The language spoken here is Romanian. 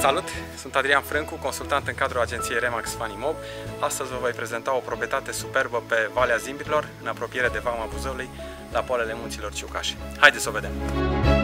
Salut, Sunt Adrian Frâncu, consultant în cadrul agenției Remax Fanimob. Astăzi vă voi prezenta o proprietate superbă pe Valea Zimbrilor, în apropiere de Vama Buzăului, la poalele munților Ciucaș. Haideți să o vedem!